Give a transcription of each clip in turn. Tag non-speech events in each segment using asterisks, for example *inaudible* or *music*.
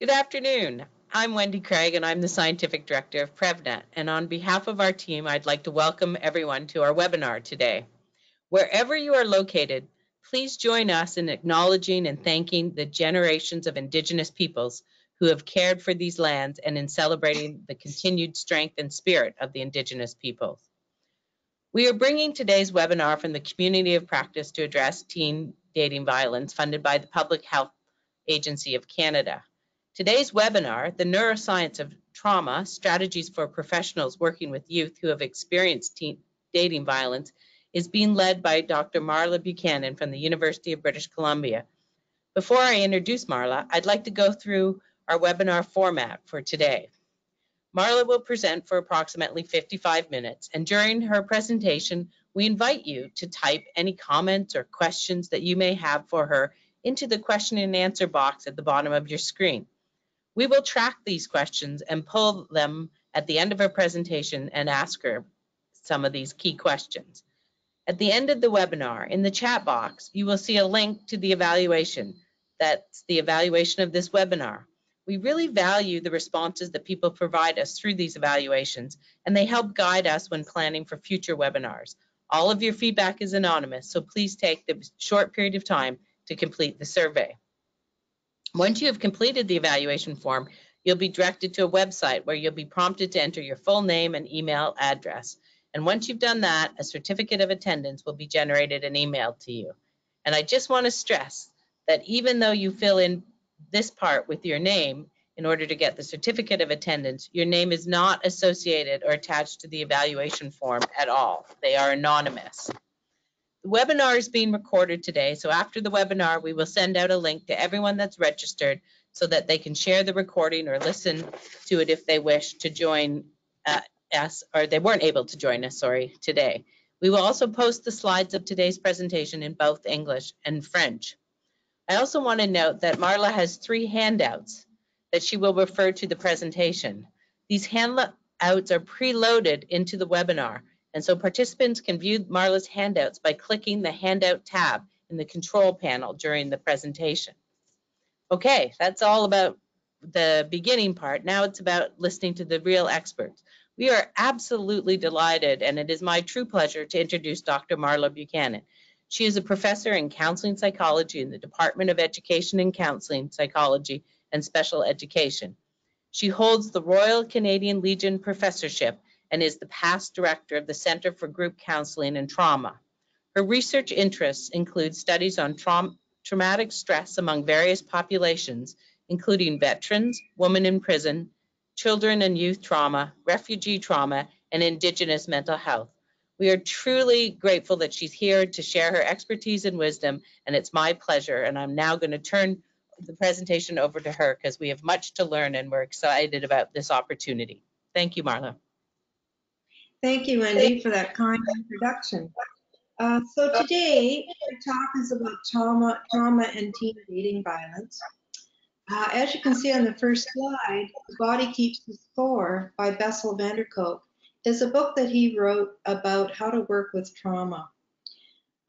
Good afternoon. I'm Wendy Craig, and I'm the Scientific Director of PrevNet. And on behalf of our team, I'd like to welcome everyone to our webinar today. Wherever you are located, please join us in acknowledging and thanking the generations of Indigenous peoples who have cared for these lands and in celebrating the continued strength and spirit of the Indigenous peoples. We are bringing today's webinar from the Community of Practice to address teen dating violence funded by the Public Health Agency of Canada. Today's webinar, The Neuroscience of Trauma, Strategies for Professionals Working with Youth Who Have Experienced teen Dating Violence, is being led by Dr. Marla Buchanan from the University of British Columbia. Before I introduce Marla, I'd like to go through our webinar format for today. Marla will present for approximately 55 minutes, and during her presentation, we invite you to type any comments or questions that you may have for her into the question and answer box at the bottom of your screen. We will track these questions and pull them at the end of her presentation and ask her some of these key questions. At the end of the webinar, in the chat box, you will see a link to the evaluation. That's the evaluation of this webinar. We really value the responses that people provide us through these evaluations, and they help guide us when planning for future webinars. All of your feedback is anonymous, so please take the short period of time to complete the survey. Once you have completed the evaluation form, you'll be directed to a website where you'll be prompted to enter your full name and email address. And once you've done that, a certificate of attendance will be generated and emailed to you. And I just want to stress that even though you fill in this part with your name in order to get the certificate of attendance, your name is not associated or attached to the evaluation form at all. They are anonymous. The webinar is being recorded today, so after the webinar, we will send out a link to everyone that's registered so that they can share the recording or listen to it if they wish to join uh, us, or they weren't able to join us, sorry, today. We will also post the slides of today's presentation in both English and French. I also want to note that Marla has three handouts that she will refer to the presentation. These handouts are preloaded into the webinar, and so participants can view Marla's handouts by clicking the handout tab in the control panel during the presentation. Okay, that's all about the beginning part. Now it's about listening to the real experts. We are absolutely delighted, and it is my true pleasure to introduce Dr. Marla Buchanan. She is a professor in counseling psychology in the Department of Education and Counseling Psychology and Special Education. She holds the Royal Canadian Legion Professorship and is the past director of the Center for Group Counseling and Trauma. Her research interests include studies on tra traumatic stress among various populations, including veterans, women in prison, children and youth trauma, refugee trauma, and Indigenous mental health. We are truly grateful that she's here to share her expertise and wisdom, and it's my pleasure. And I'm now going to turn the presentation over to her because we have much to learn and we're excited about this opportunity. Thank you, Marla. Thank you, Wendy, for that kind introduction. Uh, so today, the talk is about trauma, trauma and teen dating violence. Uh, as you can see on the first slide, The Body Keeps the Score by Bessel van der Kolk is a book that he wrote about how to work with trauma.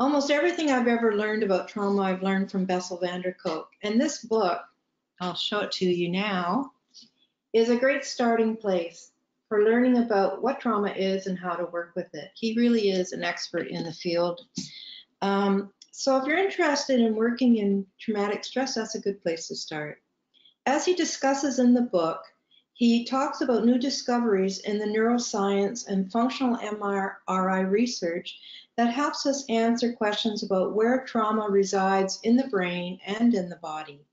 Almost everything I've ever learned about trauma, I've learned from Bessel van der Kolk. And this book, I'll show it to you now, is a great starting place for learning about what trauma is and how to work with it. He really is an expert in the field. Um, so if you're interested in working in traumatic stress, that's a good place to start. As he discusses in the book, he talks about new discoveries in the neuroscience and functional MRI research that helps us answer questions about where trauma resides in the brain and in the body.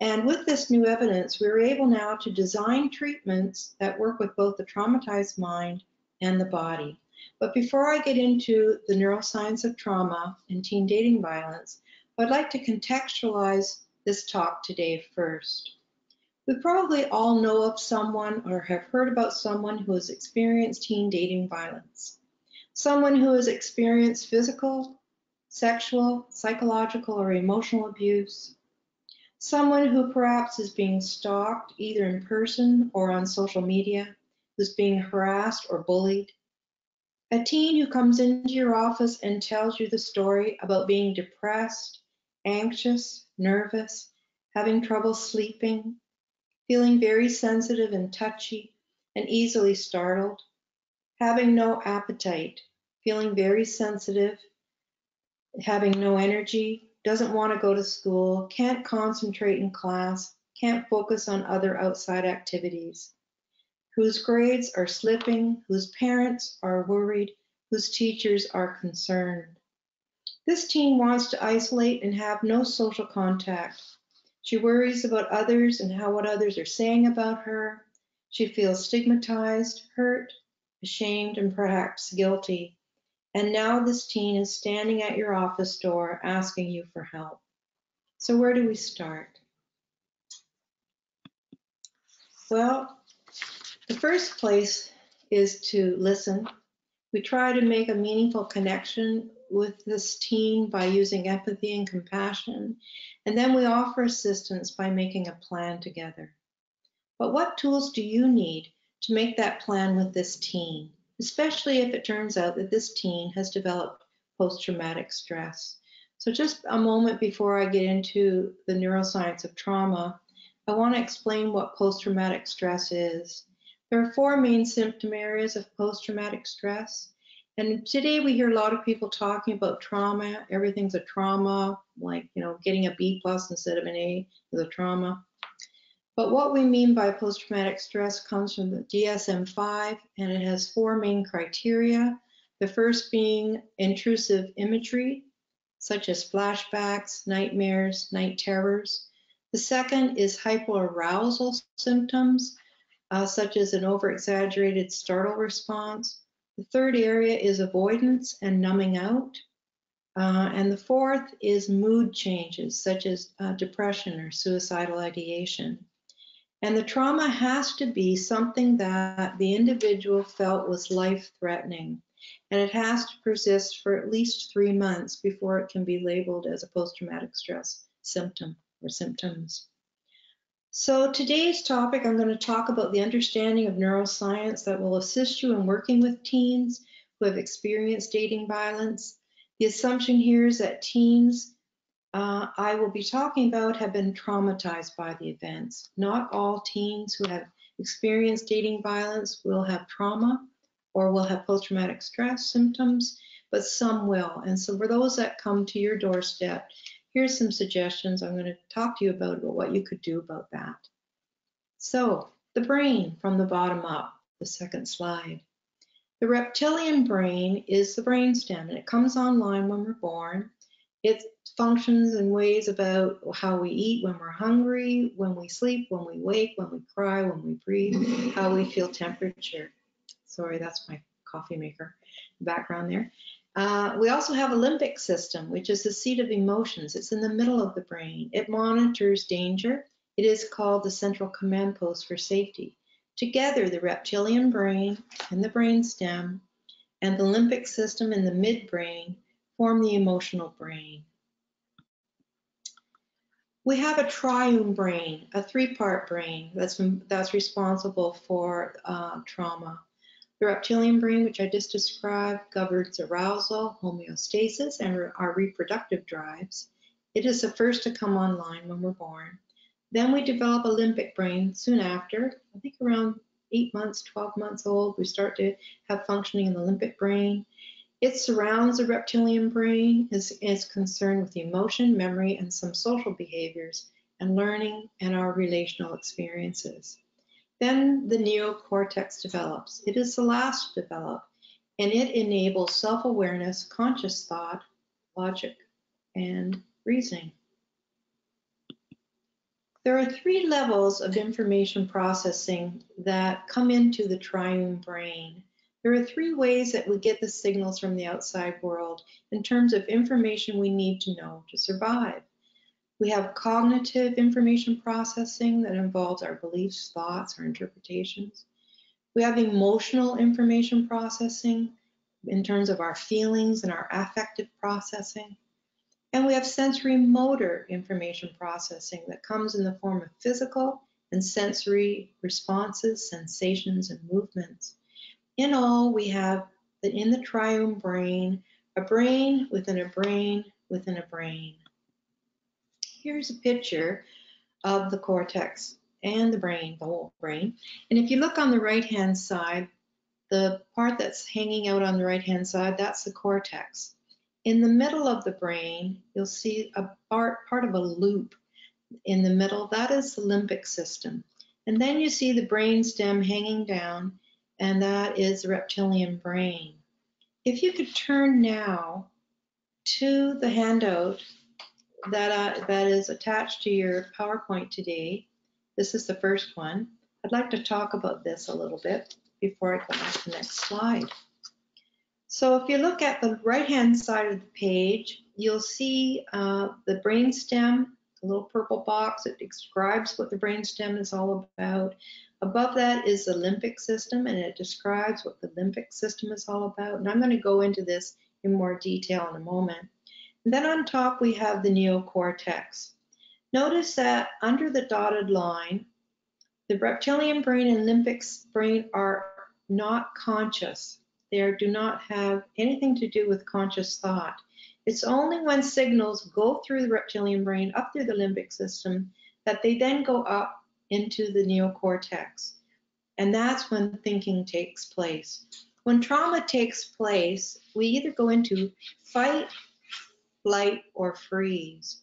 And with this new evidence, we're able now to design treatments that work with both the traumatized mind and the body. But before I get into the neuroscience of trauma and teen dating violence, I'd like to contextualize this talk today first. We probably all know of someone or have heard about someone who has experienced teen dating violence. Someone who has experienced physical, sexual, psychological, or emotional abuse. Someone who perhaps is being stalked either in person or on social media, who's being harassed or bullied. A teen who comes into your office and tells you the story about being depressed, anxious, nervous, having trouble sleeping, feeling very sensitive and touchy and easily startled, having no appetite, feeling very sensitive, having no energy, doesn't want to go to school, can't concentrate in class, can't focus on other outside activities, whose grades are slipping, whose parents are worried, whose teachers are concerned. This teen wants to isolate and have no social contact. She worries about others and how what others are saying about her. She feels stigmatized, hurt, ashamed, and perhaps guilty. And now this teen is standing at your office door asking you for help. So where do we start? Well, the first place is to listen. We try to make a meaningful connection with this teen by using empathy and compassion. And then we offer assistance by making a plan together. But what tools do you need to make that plan with this teen, especially if it turns out that this teen has developed post traumatic stress? So, just a moment before I get into the neuroscience of trauma, I want to explain what post traumatic stress is. There are four main symptom areas of post traumatic stress. And today we hear a lot of people talking about trauma. Everything's a trauma, like, you know, getting a B plus instead of an A is a trauma. But what we mean by post traumatic stress comes from the DSM 5, and it has four main criteria. The first being intrusive imagery, such as flashbacks, nightmares, night terrors. The second is hypoarousal symptoms, uh, such as an over-exaggerated startle response. The third area is avoidance and numbing out. Uh, and the fourth is mood changes, such as uh, depression or suicidal ideation. And the trauma has to be something that the individual felt was life threatening. And it has to persist for at least three months before it can be labeled as a post traumatic stress symptom or symptoms. So today's topic, I'm going to talk about the understanding of neuroscience that will assist you in working with teens who have experienced dating violence. The assumption here is that teens uh, I will be talking about have been traumatized by the events. Not all teens who have experienced dating violence will have trauma or will have post-traumatic stress symptoms, but some will. And so for those that come to your doorstep here's some suggestions I'm going to talk to you about, about what you could do about that. So the brain from the bottom up, the second slide. The reptilian brain is the brainstem and it comes online when we're born. It functions in ways about how we eat when we're hungry, when we sleep, when we wake, when we cry, when we breathe, *laughs* how we feel temperature. Sorry, that's my coffee maker background there. Uh, we also have a limbic system, which is the seat of emotions. It's in the middle of the brain. It monitors danger. It is called the central command post for safety. Together, the reptilian brain and the brain stem and the limbic system in the midbrain form the emotional brain. We have a triune brain, a three-part brain that's, that's responsible for uh, trauma. The reptilian brain, which I just described, governs arousal, homeostasis, and our reproductive drives. It is the first to come online when we're born. Then we develop a limbic brain soon after, I think around eight months, 12 months old, we start to have functioning in the limbic brain. It surrounds the reptilian brain, is, is concerned with emotion, memory, and some social behaviors, and learning and our relational experiences. Then the neocortex develops. It is the last to develop, and it enables self awareness, conscious thought, logic, and reasoning. There are three levels of information processing that come into the triune brain. There are three ways that we get the signals from the outside world in terms of information we need to know to survive. We have cognitive information processing that involves our beliefs, thoughts, or interpretations. We have emotional information processing in terms of our feelings and our affective processing. And we have sensory motor information processing that comes in the form of physical and sensory responses, sensations, and movements. In all, we have the, in the triune brain, a brain within a brain within a brain here's a picture of the cortex and the brain, the whole brain. And if you look on the right-hand side, the part that's hanging out on the right-hand side, that's the cortex. In the middle of the brain, you'll see a part, part of a loop in the middle. That is the limbic system. And then you see the brain stem hanging down, and that is the reptilian brain. If you could turn now to the handout that, uh, that is attached to your PowerPoint today, this is the first one. I'd like to talk about this a little bit before I go on to the next slide. So if you look at the right-hand side of the page, you'll see uh, the brainstem, a little purple box. It describes what the brainstem is all about. Above that is the limbic system, and it describes what the limbic system is all about. And I'm going to go into this in more detail in a moment. And then on top, we have the neocortex. Notice that under the dotted line, the reptilian brain and limbic brain are not conscious. They do not have anything to do with conscious thought. It's only when signals go through the reptilian brain up through the limbic system that they then go up into the neocortex. And that's when thinking takes place. When trauma takes place, we either go into fight, flight, or freeze.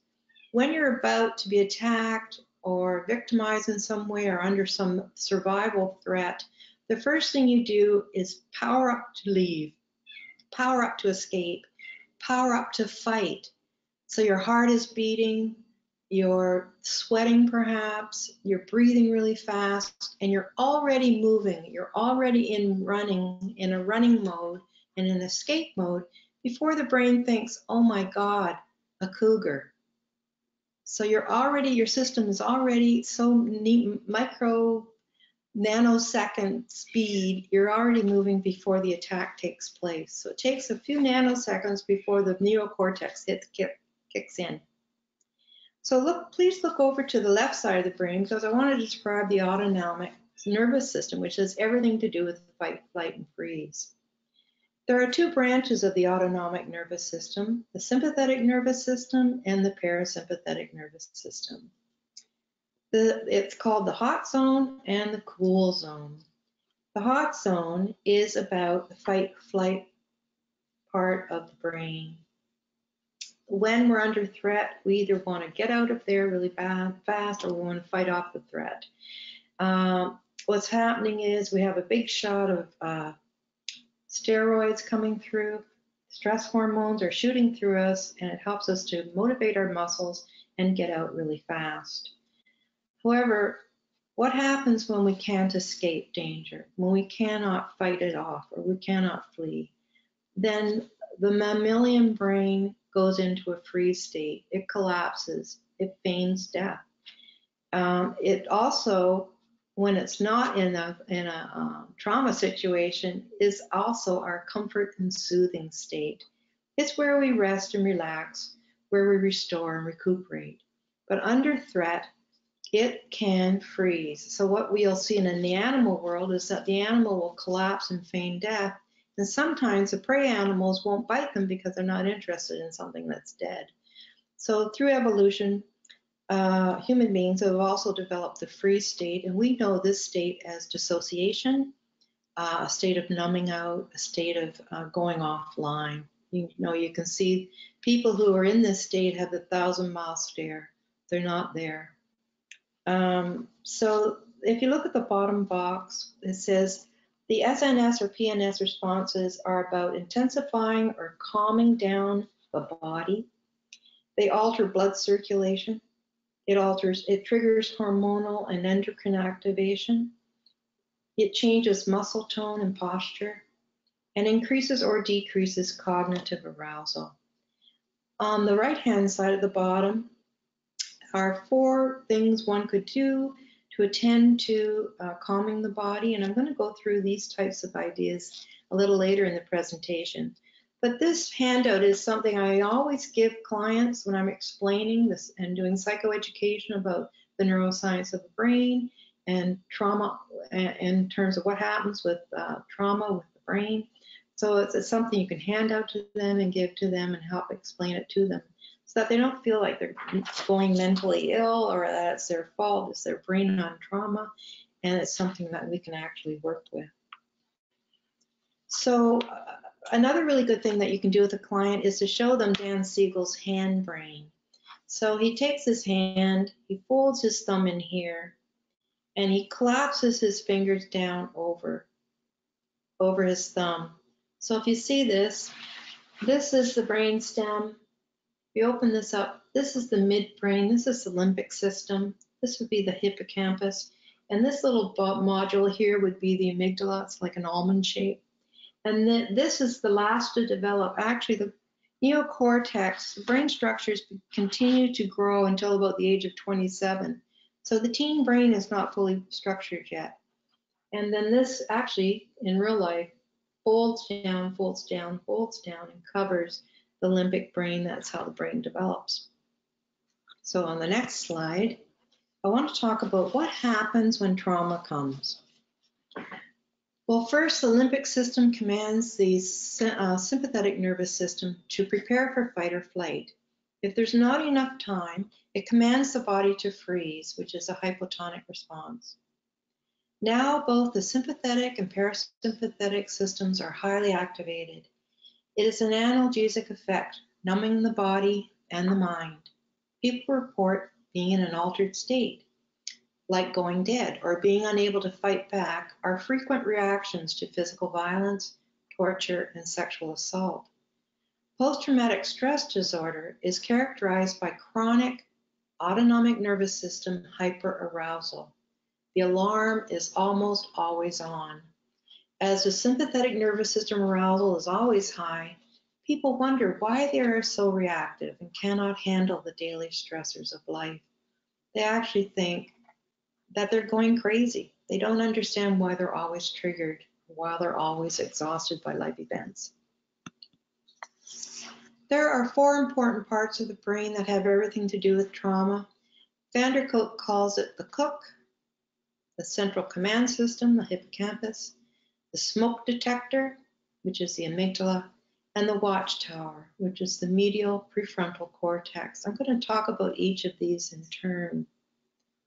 When you're about to be attacked or victimized in some way or under some survival threat, the first thing you do is power up to leave, power up to escape, power up to fight. So your heart is beating, you're sweating perhaps, you're breathing really fast, and you're already moving. You're already in running, in a running mode and in escape mode before the brain thinks, oh my God, a cougar. So you're already, your system is already so neat, micro nanosecond speed, you're already moving before the attack takes place. So it takes a few nanoseconds before the neocortex hits, kick, kicks in. So look, please look over to the left side of the brain because I want to describe the autonomic nervous system, which has everything to do with fight, flight, and freeze. There are two branches of the autonomic nervous system, the sympathetic nervous system and the parasympathetic nervous system. The, it's called the hot zone and the cool zone. The hot zone is about the fight flight part of the brain. When we're under threat, we either want to get out of there really bad, fast or we want to fight off the threat. Um, what's happening is we have a big shot of uh, steroids coming through, stress hormones are shooting through us, and it helps us to motivate our muscles and get out really fast. However, what happens when we can't escape danger, when we cannot fight it off or we cannot flee? Then the mammalian brain goes into a freeze state. It collapses. It feigns death. Um, it also, when it's not in a in a um, trauma situation, is also our comfort and soothing state. It's where we rest and relax, where we restore and recuperate. But under threat, it can freeze. So what we'll see in the animal world is that the animal will collapse and feign death. And sometimes the prey animals won't bite them because they're not interested in something that's dead. So through evolution, uh, human beings have also developed the free state, and we know this state as dissociation, uh, a state of numbing out, a state of uh, going offline. You know, you can see people who are in this state have the thousand mile stare. They're not there. Um, so if you look at the bottom box, it says the SNS or PNS responses are about intensifying or calming down the body. They alter blood circulation. It alters, it triggers hormonal and endocrine activation. It changes muscle tone and posture and increases or decreases cognitive arousal. On the right hand side at the bottom, are four things one could do to attend to uh, calming the body. And I'm going to go through these types of ideas a little later in the presentation. But this handout is something I always give clients when I'm explaining this and doing psychoeducation about the neuroscience of the brain and trauma in terms of what happens with uh, trauma with the brain. So it's, it's, something you can hand out to them and give to them and help explain it to them. That they don't feel like they're going mentally ill or that it's their fault, it's their brain on trauma, and it's something that we can actually work with. So uh, another really good thing that you can do with a client is to show them Dan Siegel's hand brain. So he takes his hand, he folds his thumb in here, and he collapses his fingers down over, over his thumb. So if you see this, this is the brain stem. You open this up, this is the midbrain, this is the limbic system, this would be the hippocampus, and this little module here would be the amygdala, it's like an almond shape. And then this is the last to develop. Actually, the neocortex, the brain structures continue to grow until about the age of 27. So the teen brain is not fully structured yet. And then this actually, in real life, folds down, folds down, folds down, and covers the limbic brain. That's how the brain develops. So on the next slide, I want to talk about what happens when trauma comes. Well, first, the limbic system commands the uh, sympathetic nervous system to prepare for fight or flight. If there's not enough time, it commands the body to freeze, which is a hypotonic response. Now, both the sympathetic and parasympathetic systems are highly activated. It is an analgesic effect, numbing the body and the mind. People report being in an altered state like going dead or being unable to fight back, are frequent reactions to physical violence, torture, and sexual assault. Post traumatic stress disorder is characterized by chronic autonomic nervous system hyperarousal. The alarm is almost always on. As the sympathetic nervous system arousal is always high, people wonder why they are so reactive and cannot handle the daily stressors of life. They actually think that they're going crazy. They don't understand why they're always triggered, why they're always exhausted by life events. There are four important parts of the brain that have everything to do with trauma. van der Kolk calls it the cook, the central command system, the hippocampus, the smoke detector, which is the amygdala, and the watchtower, which is the medial prefrontal cortex. I'm going to talk about each of these in turn.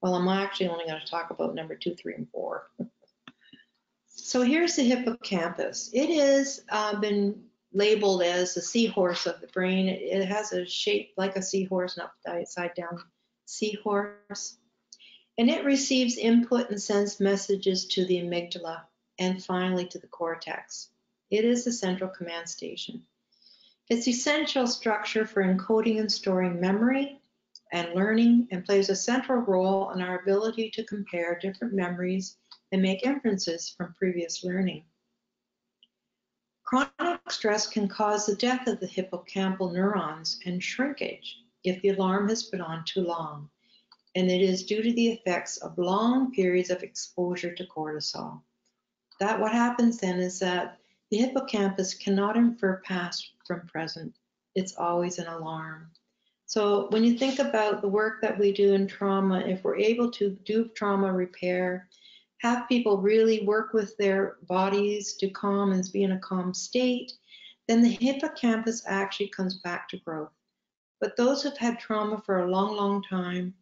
Well, I'm actually only going to talk about number two, three, and four. *laughs* so here's the hippocampus. It has uh, been labeled as the seahorse of the brain. It, it has a shape like a seahorse, not upside down seahorse. And it receives input and sends messages to the amygdala and finally to the cortex. It is the central command station. Its essential structure for encoding and storing memory, and learning and plays a central role in our ability to compare different memories and make inferences from previous learning. Chronic stress can cause the death of the hippocampal neurons and shrinkage if the alarm has been on too long, and it is due to the effects of long periods of exposure to cortisol. That what happens then is that the hippocampus cannot infer past from present. It's always an alarm. So when you think about the work that we do in trauma, if we're able to do trauma repair, have people really work with their bodies to calm and be in a calm state, then the hippocampus actually comes back to growth. But those who've had trauma for a long, long time,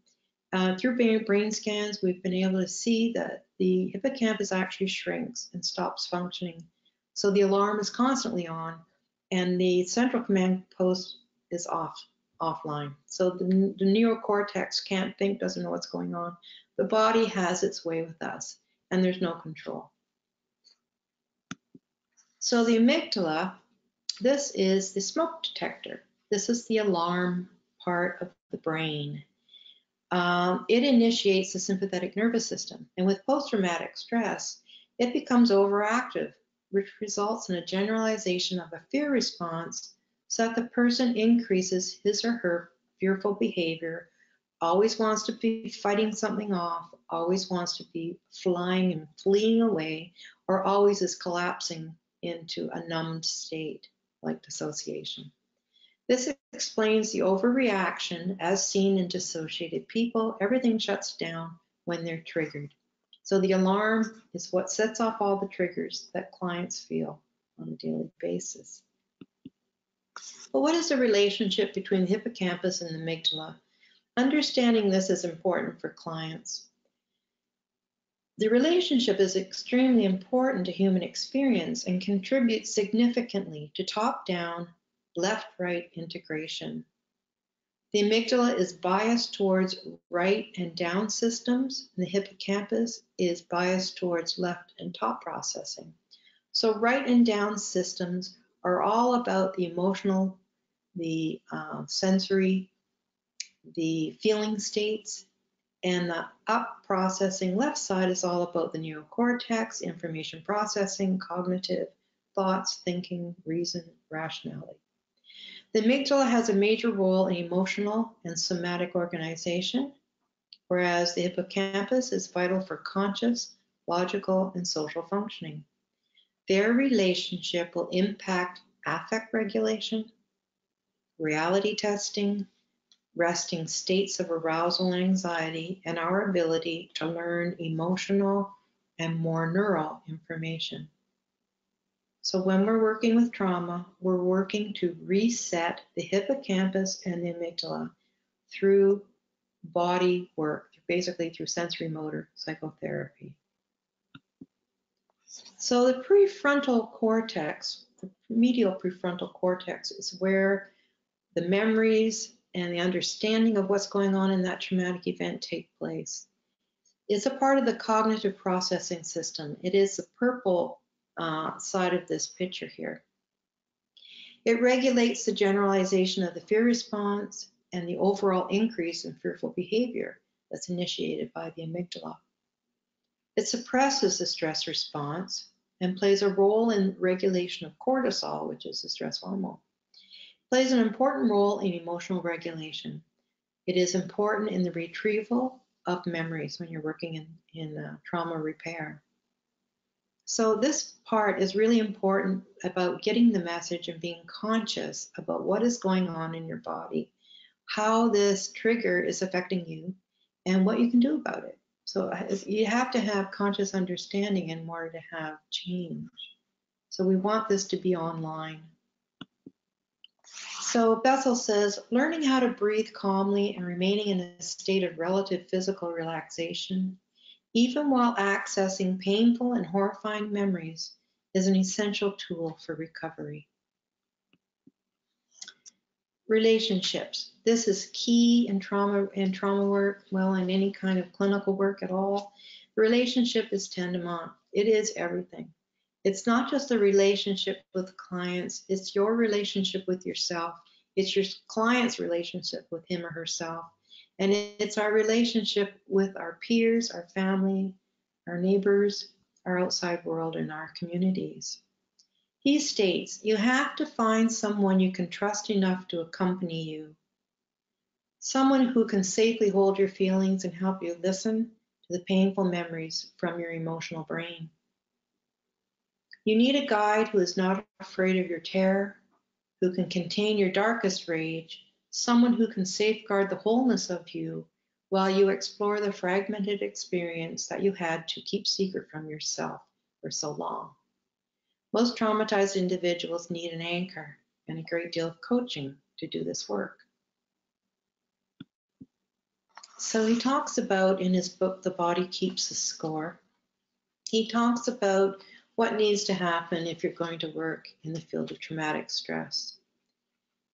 uh, through brain scans, we've been able to see that the hippocampus actually shrinks and stops functioning. So the alarm is constantly on, and the central command post is off offline. So the, the neocortex can't think, doesn't know what's going on. The body has its way with us, and there's no control. So the amygdala, this is the smoke detector. This is the alarm part of the brain. Um, it initiates the sympathetic nervous system. And with post-traumatic stress, it becomes overactive, which results in a generalization of a fear response so that the person increases his or her fearful behavior, always wants to be fighting something off, always wants to be flying and fleeing away, or always is collapsing into a numbed state like dissociation. This explains the overreaction as seen in dissociated people. Everything shuts down when they're triggered. So the alarm is what sets off all the triggers that clients feel on a daily basis. But what is the relationship between the hippocampus and the amygdala? Understanding this is important for clients. The relationship is extremely important to human experience and contributes significantly to top-down, left-right integration. The amygdala is biased towards right and down systems, and the hippocampus is biased towards left and top processing. So right and down systems are all about the emotional, the uh, sensory, the feeling states, and the up processing left side is all about the neocortex, information processing, cognitive, thoughts, thinking, reason, rationality. The amygdala has a major role in emotional and somatic organization, whereas the hippocampus is vital for conscious, logical, and social functioning. Their relationship will impact affect regulation, reality testing, resting states of arousal and anxiety, and our ability to learn emotional and more neural information. So when we're working with trauma, we're working to reset the hippocampus and the amygdala through body work, basically through sensory motor psychotherapy. So the prefrontal cortex, the medial prefrontal cortex is where the memories and the understanding of what's going on in that traumatic event take place. It's a part of the cognitive processing system. It is the purple uh, side of this picture here. It regulates the generalization of the fear response and the overall increase in fearful behavior that's initiated by the amygdala. It suppresses the stress response and plays a role in regulation of cortisol, which is the stress hormone. It plays an important role in emotional regulation. It is important in the retrieval of memories when you're working in, in uh, trauma repair. So this part is really important about getting the message and being conscious about what is going on in your body, how this trigger is affecting you, and what you can do about it. So uh, you have to have conscious understanding in order to have change. So we want this to be online. So Bessel says, learning how to breathe calmly and remaining in a state of relative physical relaxation even while accessing painful and horrifying memories, is an essential tool for recovery. Relationships. This is key in trauma in trauma work, well, in any kind of clinical work at all. The relationship is tantamount. It is everything. It's not just a relationship with clients, it's your relationship with yourself. It's your client's relationship with him or herself. And it's our relationship with our peers, our family, our neighbors, our outside world, and our communities. He states, you have to find someone you can trust enough to accompany you. Someone who can safely hold your feelings and help you listen to the painful memories from your emotional brain. You need a guide who is not afraid of your terror, who can contain your darkest rage, someone who can safeguard the wholeness of you while you explore the fragmented experience that you had to keep secret from yourself for so long. Most traumatized individuals need an anchor and a great deal of coaching to do this work. So he talks about in his book, The Body Keeps the Score, he talks about what needs to happen if you're going to work in the field of traumatic stress.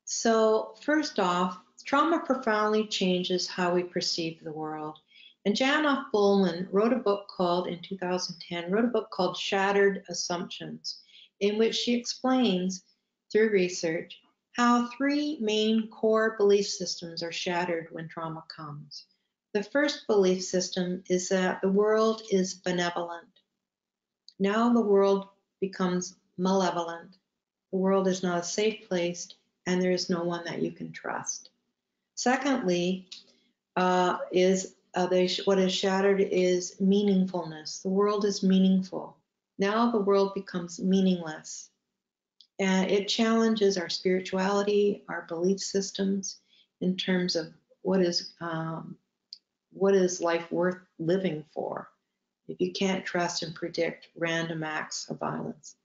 So, first off, trauma profoundly changes how we perceive the world. And Janoff-Bulman wrote a book called, in 2010, wrote a book called Shattered Assumptions, in which she explains through research how three main core belief systems are shattered when trauma comes. The first belief system is that the world is benevolent. Now the world becomes malevolent. The world is not a safe place and there is no one that you can trust. Secondly, uh, is uh, they, what is shattered is meaningfulness. The world is meaningful. Now the world becomes meaningless. And it challenges our spirituality, our belief systems in terms of what is um, what is life worth living for if you can't trust and predict random acts of violence.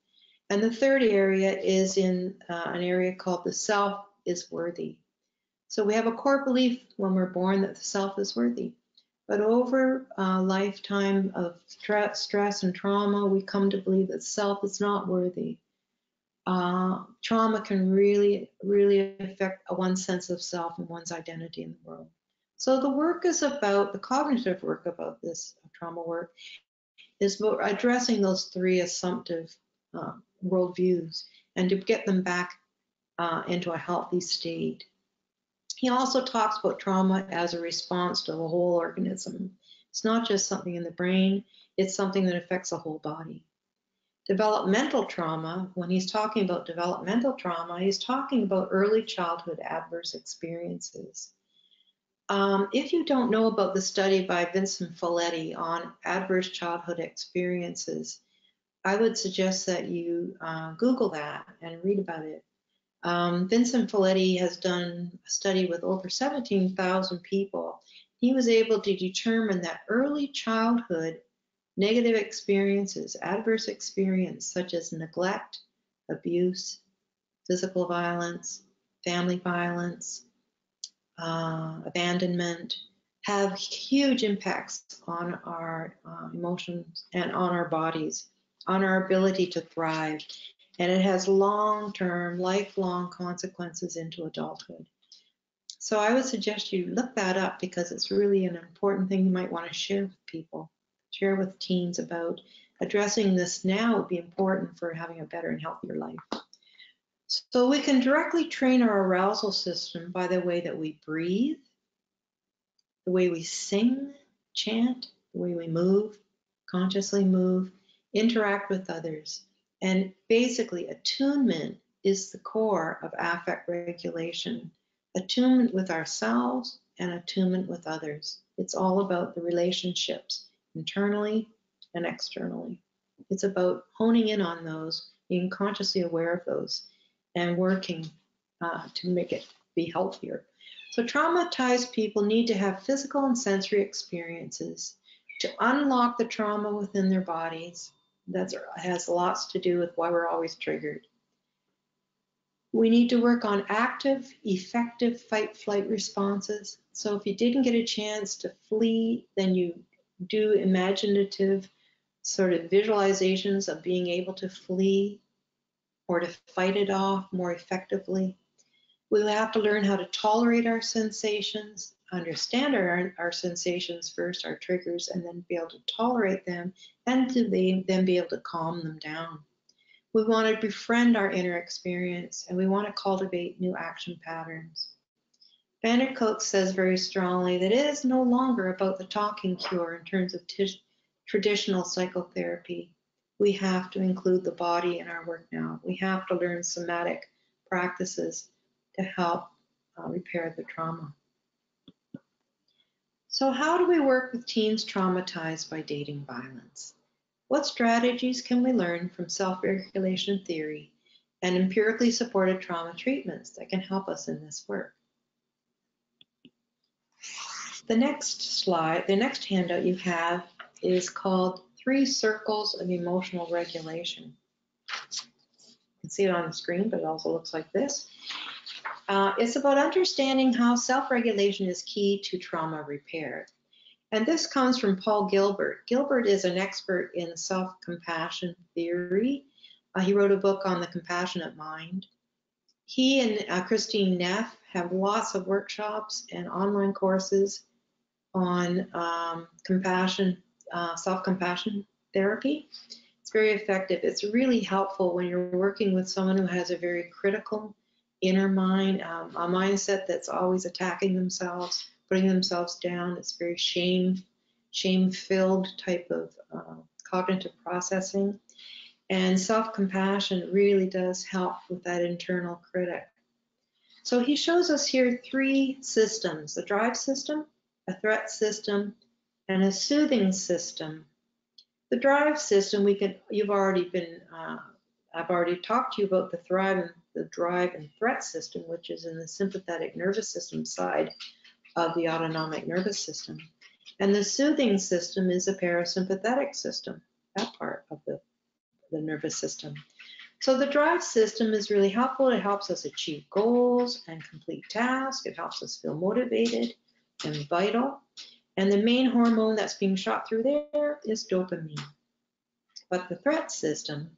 And the third area is in uh, an area called the self is worthy. So we have a core belief when we're born that the self is worthy. But over a lifetime of stress and trauma, we come to believe that self is not worthy. Uh, trauma can really, really affect one's sense of self and one's identity in the world. So the work is about, the cognitive work about this trauma work is about addressing those three assumptive uh, worldviews and to get them back uh, into a healthy state. He also talks about trauma as a response to the whole organism. It's not just something in the brain, it's something that affects the whole body. Developmental trauma, when he's talking about developmental trauma, he's talking about early childhood adverse experiences. Um, if you don't know about the study by Vincent Felitti on adverse childhood experiences, I would suggest that you uh, Google that and read about it. Um, Vincent Felitti has done a study with over 17,000 people. He was able to determine that early childhood negative experiences, adverse experience such as neglect, abuse, physical violence, family violence, uh, abandonment, have huge impacts on our uh, emotions and on our bodies, on our ability to thrive and it has long-term, lifelong consequences into adulthood. So I would suggest you look that up because it's really an important thing you might want to share with people, share with teens about addressing this now would be important for having a better and healthier life. So we can directly train our arousal system by the way that we breathe, the way we sing, chant, the way we move, consciously move, interact with others. And basically, attunement is the core of affect regulation. Attunement with ourselves and attunement with others. It's all about the relationships internally and externally. It's about honing in on those, being consciously aware of those, and working uh, to make it be healthier. So, traumatized people need to have physical and sensory experiences to unlock the trauma within their bodies that has lots to do with why we're always triggered. We need to work on active, effective fight flight responses. So if you didn't get a chance to flee, then you do imaginative sort of visualizations of being able to flee or to fight it off more effectively. We have to learn how to tolerate our sensations understand our, our sensations first, our triggers, and then be able to tolerate them and to be, then be able to calm them down. We want to befriend our inner experience and we want to cultivate new action patterns. van der Kolk says very strongly that it is no longer about the talking cure in terms of traditional psychotherapy. We have to include the body in our work now. We have to learn somatic practices to help uh, repair the trauma. So how do we work with teens traumatized by dating violence? What strategies can we learn from self-regulation theory and empirically supported trauma treatments that can help us in this work? The next slide, the next handout you have is called Three Circles of Emotional Regulation. You can see it on the screen, but it also looks like this. Uh, it's about understanding how self-regulation is key to trauma repair. And this comes from Paul Gilbert. Gilbert is an expert in self-compassion theory. Uh, he wrote a book on the compassionate mind. He and uh, Kristin Neff have lots of workshops and online courses on um, compassion, uh, self-compassion therapy. It's very effective. It's really helpful when you're working with someone who has a very critical inner mind, um, a mindset that's always attacking themselves, putting themselves down. It's very shame, shame-filled type of uh, cognitive processing. And self-compassion really does help with that internal critic. So he shows us here three systems, a drive system, a threat system, and a soothing system. The drive system, we can, you've already been, uh, I've already talked to you about the thrive and the drive and threat system, which is in the sympathetic nervous system side of the autonomic nervous system. And the soothing system is a parasympathetic system, that part of the, the nervous system. So the drive system is really helpful. It helps us achieve goals and complete tasks. It helps us feel motivated and vital. And the main hormone that's being shot through there is dopamine. But the threat system,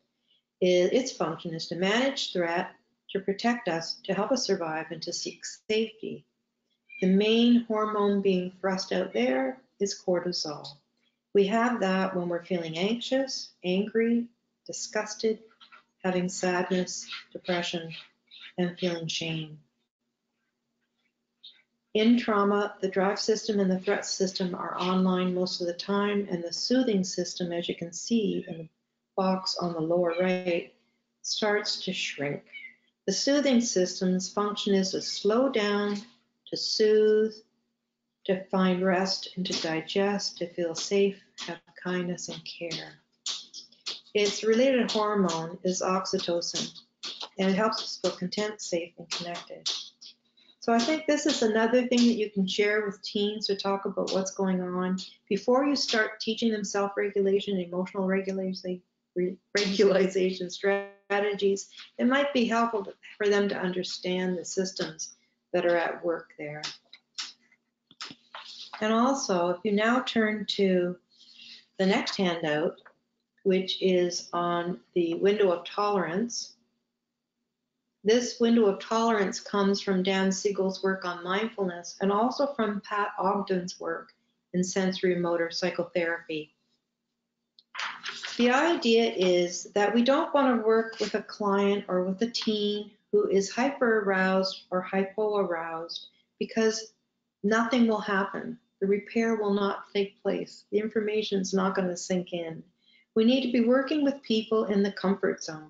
its function is to manage threat, to protect us, to help us survive, and to seek safety. The main hormone being thrust out there is cortisol. We have that when we're feeling anxious, angry, disgusted, having sadness, depression, and feeling shame. In trauma, the drive system and the threat system are online most of the time, and the soothing system, as you can see in the box on the lower right, starts to shrink. The soothing system's function is to slow down, to soothe, to find rest, and to digest, to feel safe, have kindness and care. Its related hormone is oxytocin, and it helps us feel content, safe, and connected. So I think this is another thing that you can share with teens to talk about what's going on before you start teaching them self-regulation, and emotional regulation, regularization strategies. It might be helpful for them to understand the systems that are at work there. And also, if you now turn to the next handout, which is on the window of tolerance, this window of tolerance comes from Dan Siegel's work on mindfulness and also from Pat Ogden's work in sensorimotor psychotherapy. The idea is that we don't want to work with a client or with a teen who is hyper aroused or hypo aroused because nothing will happen. The repair will not take place. The information is not going to sink in. We need to be working with people in the comfort zone.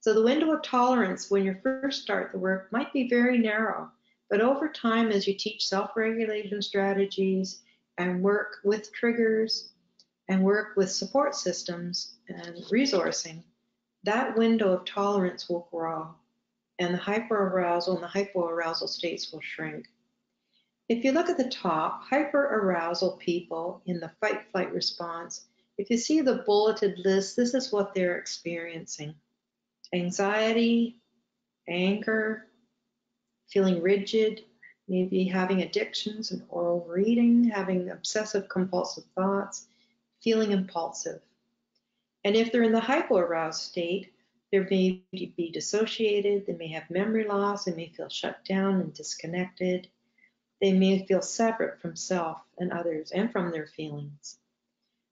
So the window of tolerance when you first start the work might be very narrow, but over time as you teach self-regulation strategies and work with triggers and work with support systems and resourcing, that window of tolerance will grow and the hyperarousal and the hypoarousal states will shrink. If you look at the top, hyperarousal people in the fight-flight response, if you see the bulleted list, this is what they're experiencing anxiety, anger, feeling rigid, maybe having addictions and overeating, having obsessive compulsive thoughts, feeling impulsive. And if they're in the hypoaroused state, they may be dissociated, they may have memory loss, they may feel shut down and disconnected. They may feel separate from self and others and from their feelings.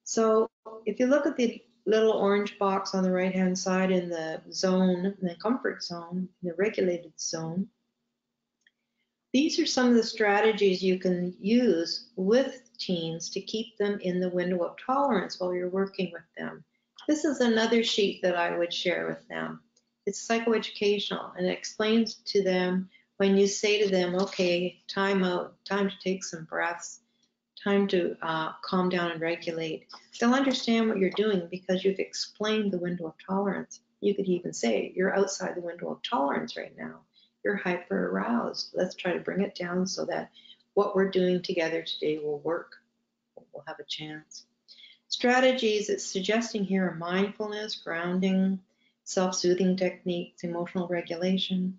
So if you look at the little orange box on the right hand side in the zone, the comfort zone, the regulated zone. These are some of the strategies you can use with teens to keep them in the window of tolerance while you're working with them. This is another sheet that I would share with them. It's psychoeducational and it explains to them when you say to them, okay, time out, time to take some breaths, time to uh, calm down and regulate. They'll understand what you're doing because you've explained the window of tolerance. You could even say, you're outside the window of tolerance right now. You're hyper aroused. Let's try to bring it down so that what we're doing together today will work. We'll have a chance. Strategies it's suggesting here are mindfulness, grounding, self-soothing techniques, emotional regulation,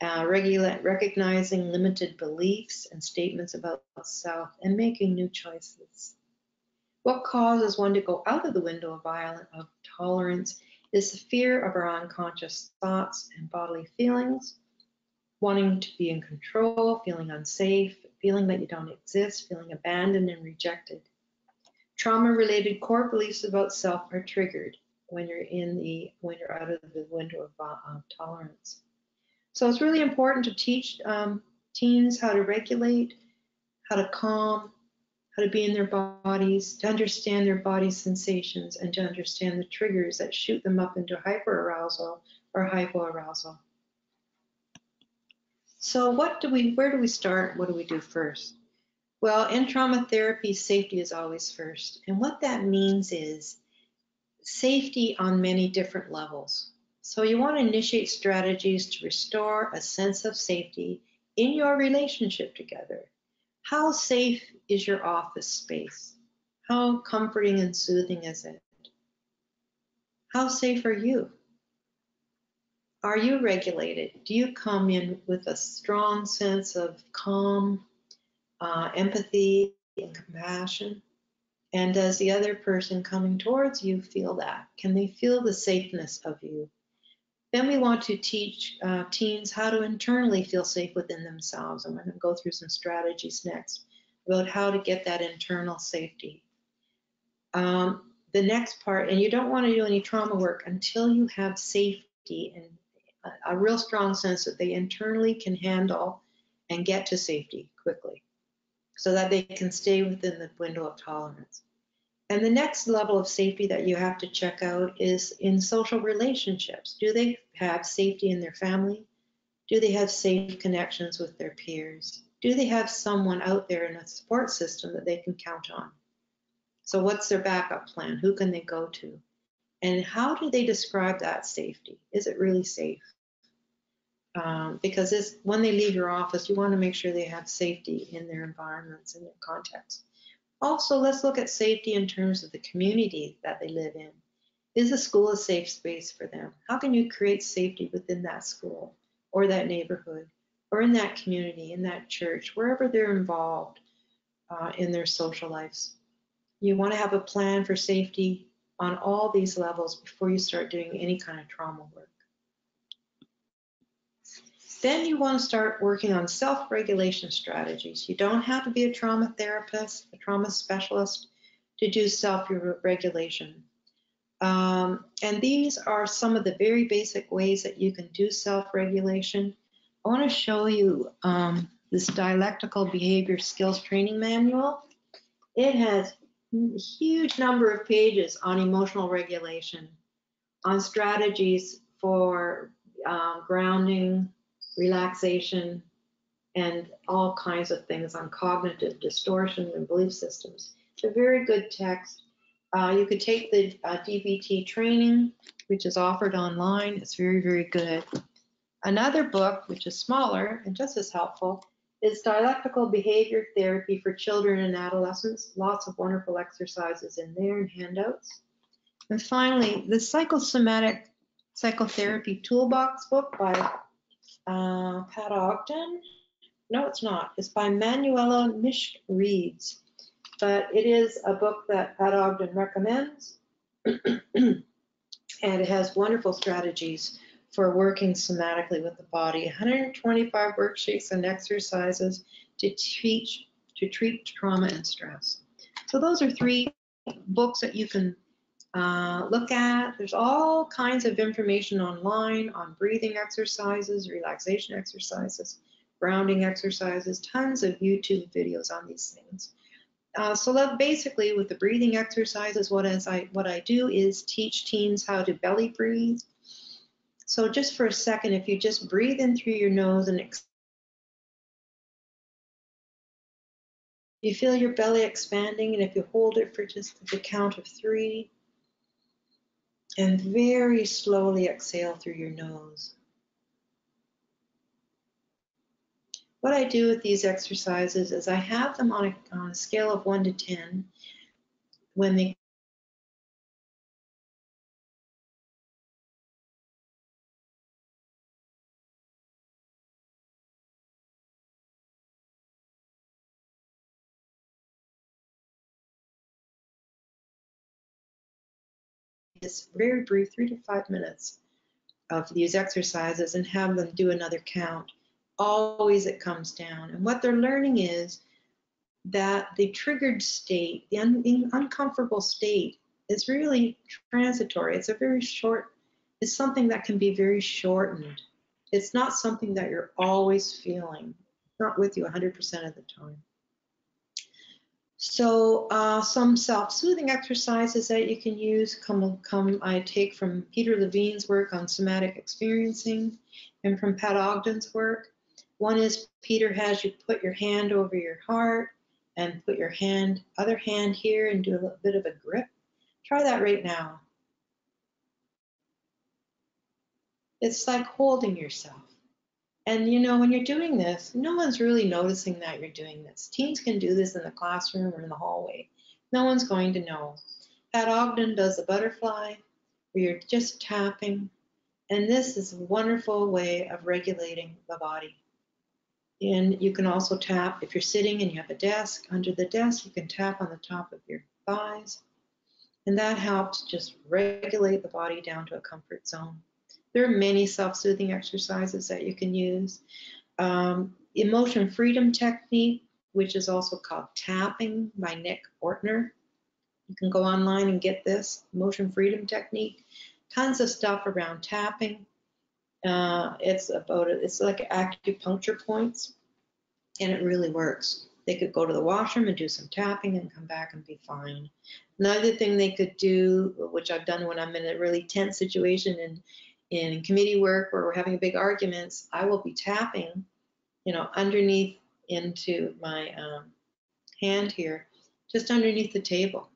uh, regulate, recognizing limited beliefs and statements about self, and making new choices. What causes one to go out of the window of, of tolerance is the fear of our unconscious thoughts and bodily feelings, wanting to be in control, feeling unsafe, feeling that you don't exist, feeling abandoned and rejected. Trauma-related core beliefs about self are triggered when you're in the when you're out of the window of uh, tolerance. So it's really important to teach um, teens how to regulate, how to calm, how to be in their bodies, to understand their body sensations, and to understand the triggers that shoot them up into hyperarousal or hypoarousal. So what do we, where do we start? What do we do first? Well, in trauma therapy, safety is always first. And what that means is safety on many different levels. So you want to initiate strategies to restore a sense of safety in your relationship together. How safe is your office space? How comforting and soothing is it? How safe are you? Are you regulated? Do you come in with a strong sense of calm, uh, empathy, and compassion? And does the other person coming towards you feel that? Can they feel the safeness of you? Then we want to teach uh, teens how to internally feel safe within themselves. I'm going to go through some strategies next about how to get that internal safety. Um, the next part, and you don't want to do any trauma work until you have safety and a, real strong sense that they internally can handle and get to safety quickly so that they can stay within the window of tolerance. And the next level of safety that you have to check out is in social relationships. Do they have safety in their family? Do they have safe connections with their peers? Do they have someone out there in a support system that they can count on? So, what's their backup plan? Who can they go to? And how do they describe that safety? Is it really safe? Um, because when they leave your office, you want to make sure they have safety in their environments, in their context. Also, let's look at safety in terms of the community that they live in. Is the school a safe space for them? How can you create safety within that school or that neighborhood or in that community, in that church, wherever they're involved uh, in their social lives? You want to have a plan for safety on all these levels before you start doing any kind of trauma work. Then you want to start working on self-regulation strategies. You don't have to be a trauma therapist, a trauma specialist to do self-regulation. Um, and these are some of the very basic ways that you can do self-regulation. I want to show you um, this dialectical behavior skills training manual. It has huge number of pages on emotional regulation, on strategies for um, grounding, relaxation, and all kinds of things on cognitive distortion and belief systems. It's a very good text. Uh, you could take the uh, DBT training, which is offered online. It's very, very good. Another book, which is smaller and just as helpful, is Dialectical Behavior Therapy for Children and Adolescents. Lots of wonderful exercises in there and handouts. And finally, the Psychosomatic Psychotherapy Toolbox book by uh, Pat Ogden. No, it's not. It's by Manuela Mischke Reads, but it is a book that Pat Ogden recommends, *clears throat* and it has wonderful strategies for working somatically with the body. 125 worksheets and exercises to teach to treat trauma and stress. So those are three books that you can uh, look at. There's all kinds of information online on breathing exercises, relaxation exercises, grounding exercises, tons of YouTube videos on these things. Uh, so that basically with the breathing exercises, what is I what I do is teach teens how to belly breathe. So just for a second, if you just breathe in through your nose and you feel your belly expanding, and if you hold it for just the count of three, and very slowly exhale through your nose. What I do with these exercises is I have them on a, on a scale of 1 to 10. When they is very brief, three to five minutes of these exercises and have them do another count. Always it comes down. And what they're learning is that the triggered state, the, un the uncomfortable state, is really transitory. It's a very short, it's something that can be very shortened. It's not something that you're always feeling, not with you 100% of the time. So uh, some self-soothing exercises that you can use come, come I take from Peter Levine's work on somatic experiencing and from Pat Ogden's work. One is Peter has you put your hand over your heart and put your hand, other hand here and do a little bit of a grip. Try that right now. It's like holding yourself. And you know, when you're doing this, no one's really noticing that you're doing this. Teens can do this in the classroom or in the hallway. No one's going to know. Pat Ogden does a butterfly where you're just tapping And this is a wonderful way of regulating the body. And you can also tap, if you're sitting and you have a desk, under the desk, you can tap on the top of your thighs. And that helps just regulate the body down to a comfort zone. There are many self-soothing exercises that you can use. Um, emotion freedom technique, which is also called tapping by Nick Ortner. You can go online and get this emotion freedom technique. Tons of stuff around tapping. Uh, it's about it's like acupuncture points, and it really works. They could go to the washroom and do some tapping and come back and be fine. Another thing they could do, which I've done when I'm in a really tense situation in in committee work where we're having big arguments, I will be tapping, you know, underneath into my um, hand here, just underneath the table,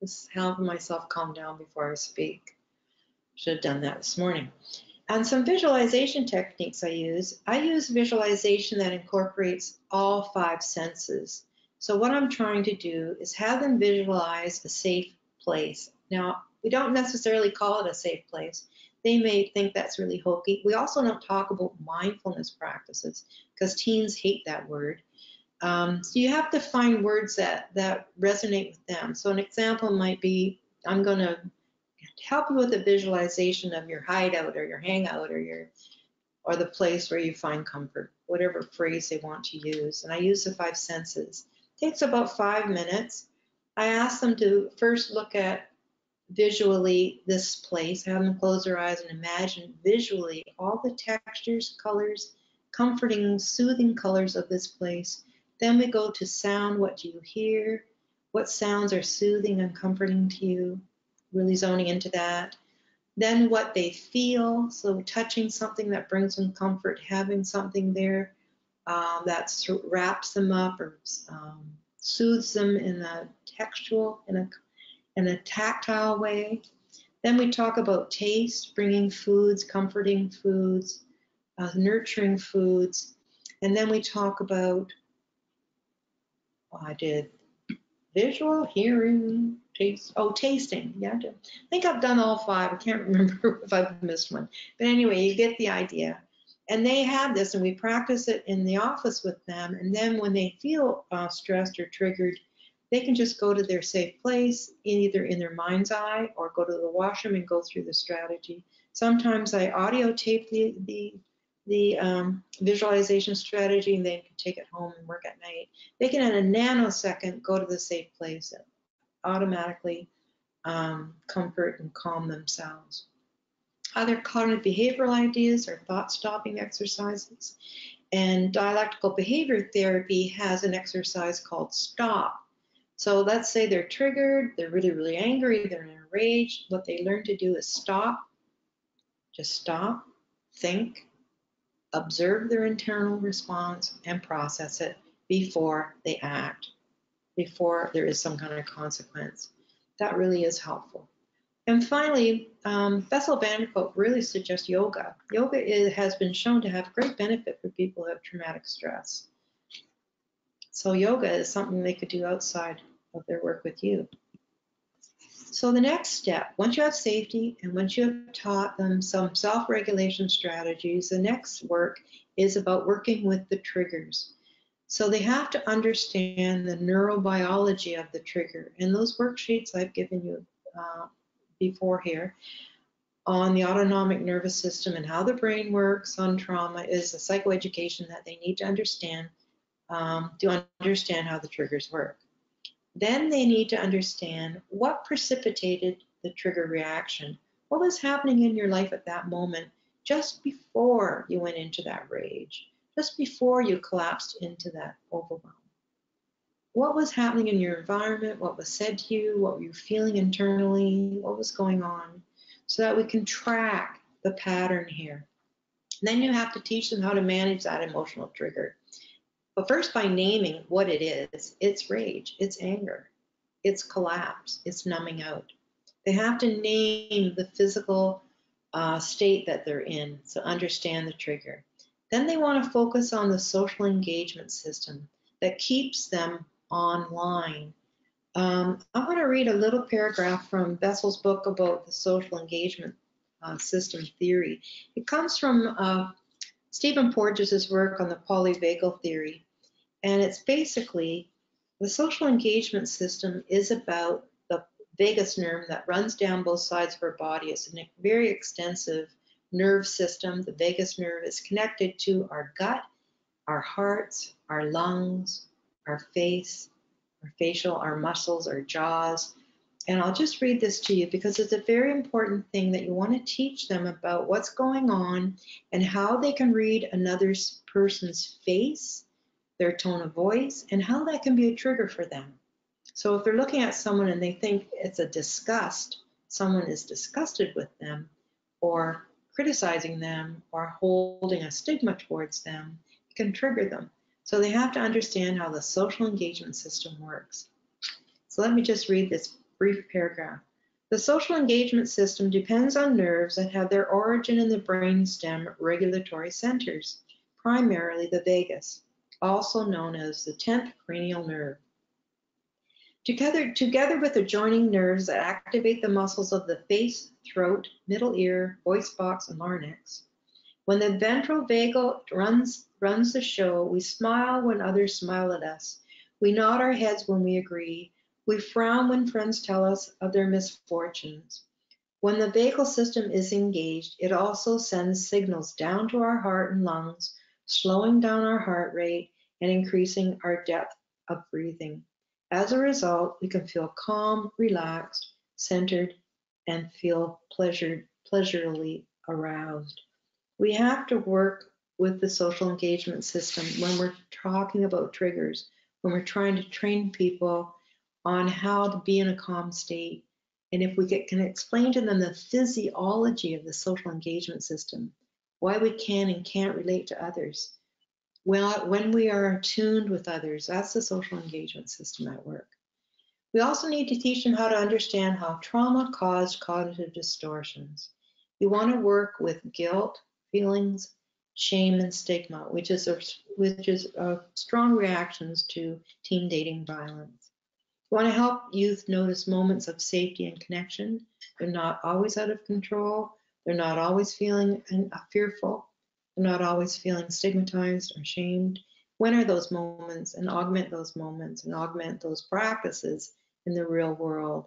just helping myself calm down before I speak. Should have done that this morning. And some visualization techniques I use. I use visualization that incorporates all five senses. So what I'm trying to do is have them visualize a safe place. Now, we don't necessarily call it a safe place. They may think that's really hokey. We also don't talk about mindfulness practices because teens hate that word. Um, so you have to find words that, that resonate with them. So an example might be, I'm going to help you with a visualization of your hideout or your hangout or your or the place where you find comfort, whatever phrase they want to use. And I use the five senses. It takes about five minutes. I ask them to first look at visually this place, have them close their eyes and imagine visually all the textures, colors, comforting, soothing colors of this place. Then we go to sound. What do you hear? What sounds are soothing and comforting to you? really zoning into that. Then what they feel, so touching something that brings them comfort, having something there um, that wraps them up or um, soothes them in a textual, in a, in a tactile way. Then we talk about taste, bringing foods, comforting foods, uh, nurturing foods. And then we talk about, well, I did visual, hearing, taste. Oh, tasting. Yeah, I think I've done all five. I can't *laughs* remember if I've missed one. But anyway, you get the idea. And they have this, and we practice it in the office with them. And then when they feel uh, stressed or triggered, they can just go to their safe place, either in their mind's eye or go to the washroom and go through the strategy. Sometimes I audio tape the, the the um, visualization strategy and they can take it home and work at night. They can, in a nanosecond, go to the safe place and automatically um, comfort and calm themselves. Other cognitive behavioral ideas are thought stopping exercises. And dialectical behavior therapy has an exercise called stop. So let's say they're triggered, they're really, really angry, they're in a rage. What they learn to do is stop, just stop, think, observe their internal response and process it before they act, before there is some kind of consequence. That really is helpful. And finally, um, Bessel van der Kolk really suggests yoga. Yoga is, has been shown to have great benefit for people who have traumatic stress. So yoga is something they could do outside of their work with you. So the next step, once you have safety and once you have taught them some self-regulation strategies, the next work is about working with the triggers. So they have to understand the neurobiology of the trigger. And those worksheets I've given you uh, before here on the autonomic nervous system and how the brain works on trauma is a psychoeducation that they need to understand um, to understand how the triggers work. Then they need to understand what precipitated the trigger reaction. What was happening in your life at that moment just before you went into that rage, just before you collapsed into that overwhelm? What was happening in your environment? What was said to you? What were you feeling internally? What was going on? So that we can track the pattern here. And then you have to teach them how to manage that emotional trigger. But first, by naming what it is, it's rage, it's anger, it's collapse, it's numbing out. They have to name the physical uh, state that they're in to understand the trigger. Then they want to focus on the social engagement system that keeps them online. Um, I want to read a little paragraph from Bessel's book about the social engagement uh, system theory. It comes from uh, Stephen Porges' work on the polyvagal theory. And it's basically the social engagement system is about the vagus nerve that runs down both sides of our body. It's a very extensive nerve system. The vagus nerve is connected to our gut, our hearts, our lungs, our face, our facial, our muscles, our jaws. And I'll just read this to you because it's a very important thing that you want to teach them about what's going on and how they can read another person's face, their tone of voice, and how that can be a trigger for them. So if they're looking at someone and they think it's a disgust, someone is disgusted with them or criticizing them or holding a stigma towards them, it can trigger them. So they have to understand how the social engagement system works. So let me just read this brief paragraph. The social engagement system depends on nerves that have their origin in the brainstem regulatory centers, primarily the vagus, also known as the 10th cranial nerve. Together, together with adjoining nerves that activate the muscles of the face, throat, middle ear, voice box, and larynx. When the ventral vagal runs runs the show. We smile when others smile at us. We nod our heads when we agree. We frown when friends tell us of their misfortunes. When the vagal system is engaged, it also sends signals down to our heart and lungs, slowing down our heart rate and increasing our depth of breathing. As a result, we can feel calm, relaxed, centered, and feel pleasured, pleasurably aroused. We have to work with the social engagement system when we're talking about triggers, when we're trying to train people on how to be in a calm state. And if we get, can explain to them the physiology of the social engagement system, why we can and can't relate to others. Well, when we are tuned with others, that's the social engagement system at work. We also need to teach them how to understand how trauma caused cognitive distortions. You want to work with guilt, feelings, shame and stigma, which is a, which is strong reactions to teen dating violence. Want to help youth notice moments of safety and connection. They're not always out of control. They're not always feeling uh, fearful. They're not always feeling stigmatized or shamed. When are those moments and augment those moments and augment those practices in the real world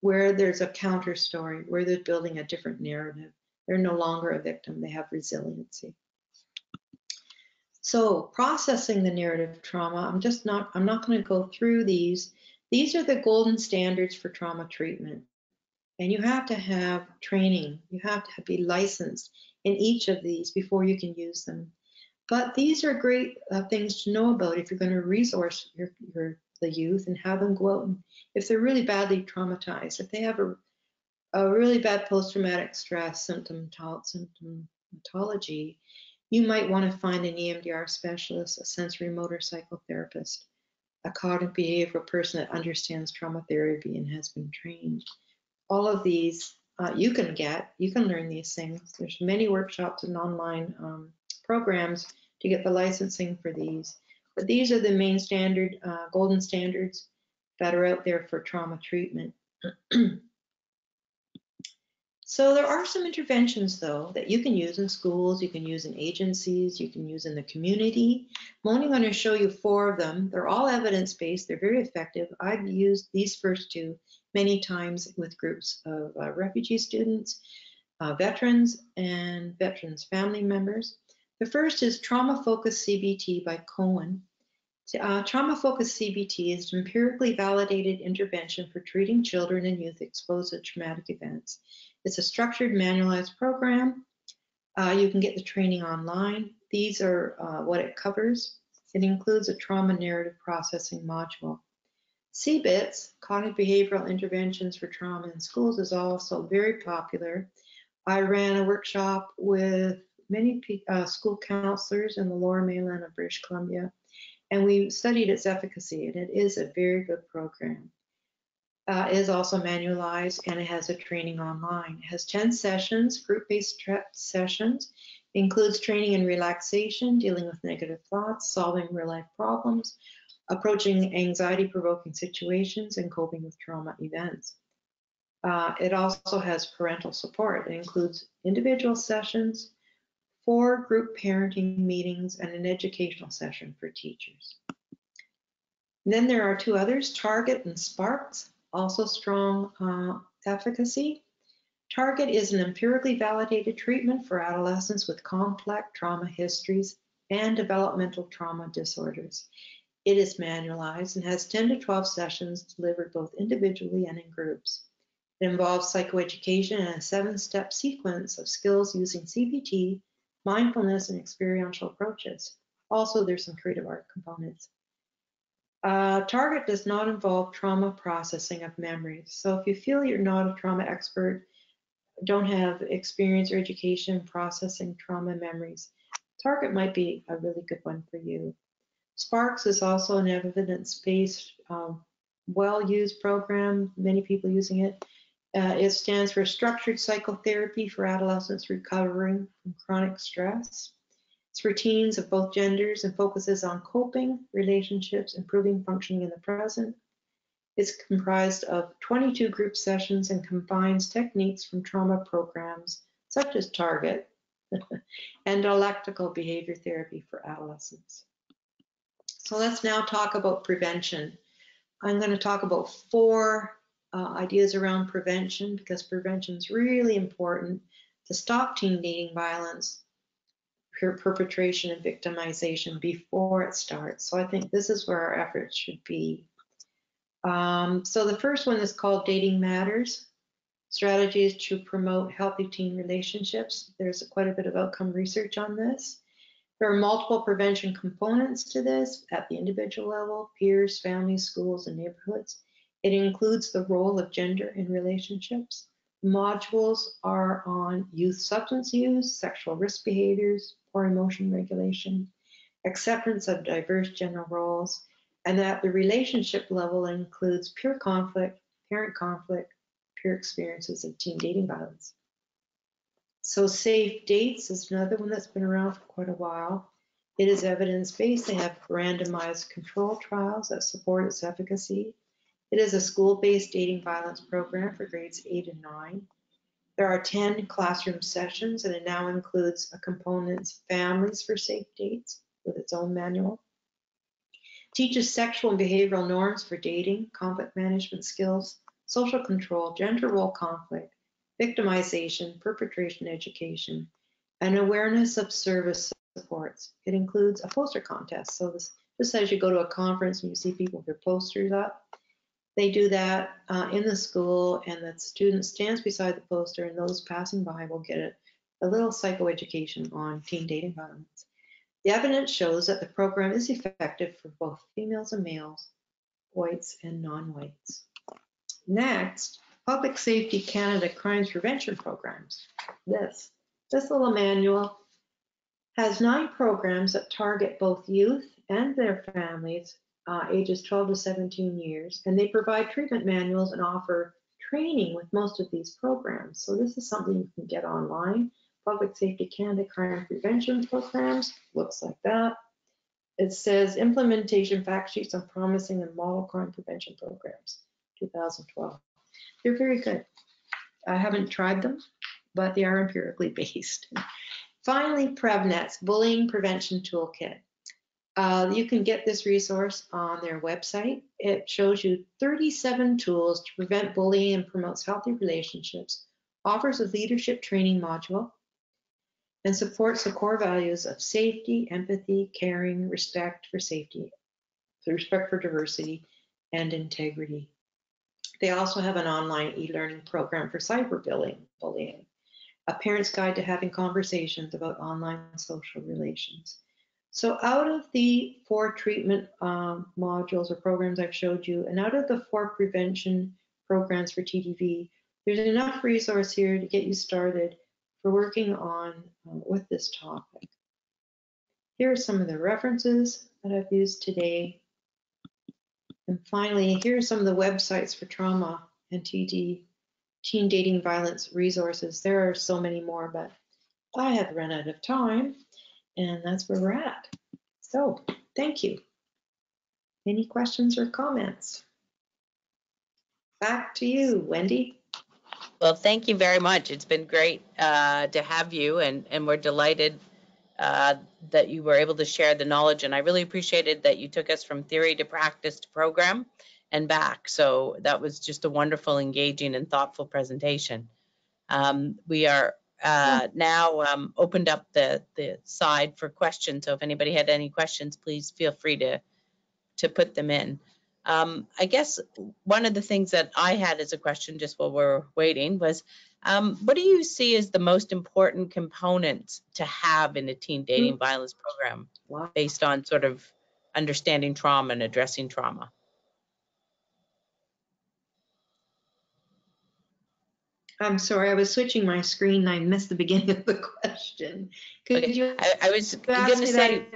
where there's a counter story, where they're building a different narrative. They're no longer a victim, they have resiliency. So processing the narrative trauma, I'm just not, I'm not going to go through these. These are the golden standards for trauma treatment. And you have to have training. You have to be licensed in each of these before you can use them. But these are great uh, things to know about if you're going to resource your, your the youth and have them go out and if they're really badly traumatized, if they have a, a really bad post-traumatic stress symptom symptomatology, you might want to find an EMDR specialist, a sensorimotor psychotherapist, a cognitive behavioral person that understands trauma therapy and has been trained. All of these uh, you can get, you can learn these things. There's many workshops and online um, programs to get the licensing for these. But these are the main standard, uh, golden standards that are out there for trauma treatment. *clears throat* So there are some interventions though that you can use in schools, you can use in agencies, you can use in the community. I'm only going to show you four of them. They're all evidence-based, they're very effective. I've used these first two many times with groups of uh, refugee students, uh, veterans, and veterans family members. The first is Trauma Focused CBT by Cohen. Uh, trauma focused CBT is an empirically validated intervention for treating children and youth exposed to traumatic events. It's a structured manualized program. Uh, you can get the training online. These are uh, what it covers. It includes a trauma narrative processing module. CBITS, Cognitive Behavioral Interventions for Trauma in Schools, is also very popular. I ran a workshop with many uh, school counselors in the lower mainland of British Columbia, and we studied its efficacy, and it is a very good program uh, is also manualized and it has a training online. It has 10 sessions, group-based sessions, includes training in relaxation, dealing with negative thoughts, solving real-life problems, approaching anxiety-provoking situations, and coping with trauma events. Uh, it also has parental support. It includes individual sessions, four group parenting meetings, and an educational session for teachers. And then there are two others, Target and SPARCS, also strong uh, efficacy. Target is an empirically validated treatment for adolescents with complex trauma histories and developmental trauma disorders. It is manualized and has 10 to 12 sessions delivered both individually and in groups. It involves psychoeducation and a seven step sequence of skills using CBT, mindfulness, and experiential approaches. Also, there's some creative art components. Uh, Target does not involve trauma processing of memories. So if you feel you're not a trauma expert, don't have experience or education processing trauma memories, Target might be a really good one for you. SPARCS is also an evidence-based, um, well-used program, many people using it. Uh, it stands for Structured Psychotherapy for Adolescents Recovering from Chronic Stress. It's routines of both genders and focuses on coping, relationships, improving functioning in the present. It's comprised of 22 group sessions and combines techniques from trauma programs such as Target *laughs* and dialectical behavior therapy for adolescents. So let's now talk about prevention. I'm going to talk about four uh, ideas around prevention because prevention is really important to stop teen dating violence, perpetration, and victimization before it starts. So I think this is where our efforts should be. Um, so the first one is called Dating Matters strategies to promote healthy teen relationships. There's quite a bit of outcome research on this. There are multiple prevention components to this at the individual level, peers, families, schools, and neighborhoods. It includes the role of gender in relationships. Modules are on youth substance use, sexual risk behaviors, poor emotion regulation, acceptance of diverse gender roles, and that the relationship level includes peer conflict, parent conflict, peer experiences of teen dating violence. So Safe Dates is another one that's been around for quite a while. It is evidence-based. They have randomized control trials that support its efficacy. It is a school-based dating violence program for grades 8 and 9. There are 10 classroom sessions, and it now includes a component Families for Safe Dates with its own manual. Teaches sexual and behavioral norms for dating, conflict management skills, social control, gender role conflict, victimization, perpetration education, and awareness of service supports. It includes a poster contest. So this just as you go to a conference and you see people with their posters up, they do that uh, in the school and the student stands beside the poster and those passing by will get a, a little psychoeducation on teen dating violence. The evidence shows that the program is effective for both females and males, whites and non-whites. Next, Public Safety Canada Crimes Prevention Programs. This, this little manual has nine programs that target both youth and their families uh, ages 12 to 17 years, and they provide treatment manuals and offer training with most of these programs. So this is something you can get online. Public Safety Canada Crime Prevention Programs, looks like that. It says implementation fact sheets on promising and model crime prevention programs. 2012. They're very good. I haven't tried them, but they are empirically *laughs* based. Finally, PrevNet's Bullying Prevention Toolkit. Uh, you can get this resource on their website. It shows you 37 tools to prevent bullying and promotes healthy relationships, offers a leadership training module, and supports the core values of safety, empathy, caring, respect for safety, respect for diversity, and integrity. They also have an online e-learning program for cyberbullying, bullying, a parent's guide to having conversations about online social relations. So out of the four treatment um, modules or programs I've showed you, and out of the four prevention programs for TDV, there's enough resource here to get you started for working on uh, with this topic. Here are some of the references that I've used today and finally, here are some of the websites for trauma and TD, teen dating violence resources. There are so many more, but I have run out of time, and that's where we're at. So, thank you. Any questions or comments? Back to you, Wendy. Well, thank you very much. It's been great uh, to have you, and, and we're delighted uh, that you were able to share the knowledge. And I really appreciated that you took us from theory to practice to program and back. So that was just a wonderful, engaging, and thoughtful presentation. Um, we are uh, now um, opened up the, the side for questions. So if anybody had any questions, please feel free to, to put them in. Um, I guess one of the things that I had as a question just while we're waiting was, um, what do you see as the most important components to have in a teen dating violence program Wow. based on sort of understanding trauma and addressing trauma? I'm sorry, I was switching my screen. and I missed the beginning of the question. Could Okay, you I, I was going to say,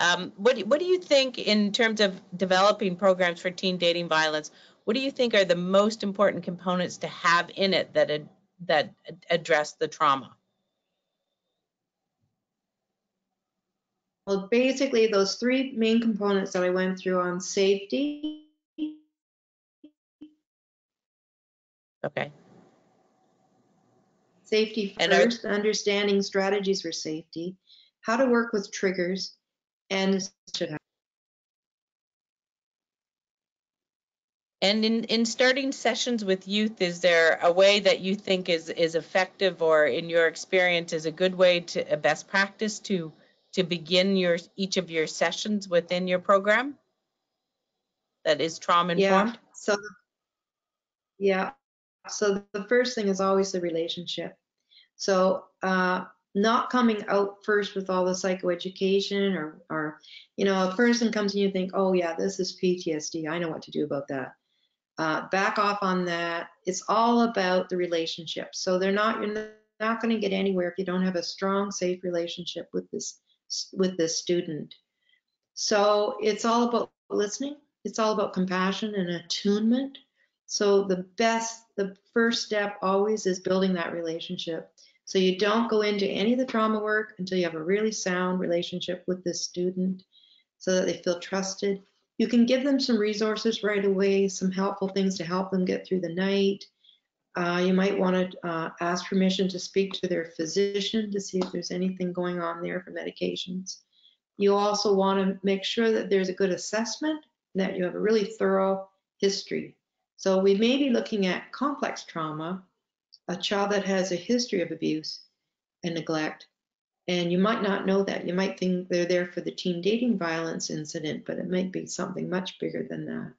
um, what, do- what do you think in terms of developing programs for teen dating violence? What do you think are the most important components to have in it that, ad- that address the trauma? Well, basically, those three main components that I went through on safety, Okay, safety And our- first, understanding strategies for safety, how to work with triggers, and should have. and in, in starting sessions with youth, is there a way that you think is, is effective or in your experience is a good way to, a best practice to, to begin your, each of your sessions within your program? That is trauma Yeah, informed? so, yeah, so the first thing is always the relationship. So, uh, not coming out first with all the psychoeducation or, or, you know, a person comes and you think, oh yeah, this is PTSD. I know what to do about that. Uh, back off on that. It's all about the relationship. So they're not, you're not going to get anywhere if you don't have a strong, safe relationship with this, with this student. So it's all about listening. It's all about compassion and attunement. So the best, the first step always is building that relationship. So you don't go into any of the trauma work until you have a really sound relationship with this student so that they feel trusted. You can give them some resources right away, some helpful things to help them get through the night. Uh, you might want to uh, ask permission to speak to their physician to see if there's anything going on there for medications. You also want to make sure that there's a good assessment, that you have a really thorough history. So we may be looking at complex trauma, a child that has a history of abuse and neglect, and you might not know that. You might think they're there for the teen dating violence incident, but it might be something much bigger than that.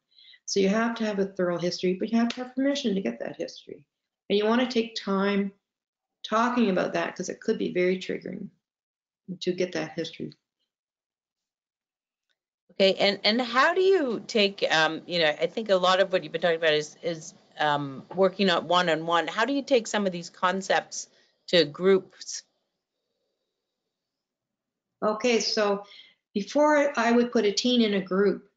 So you have to have a thorough history, but you have to have permission to get that history. And you want to take time talking about that because it could be very triggering to get that history. Okay, and, and how do you take, um, you know, I think a lot of what you've been talking about is, is um, working on one-on-one. How do you take some of these concepts to groups? Okay, so before I would put a teen in a group,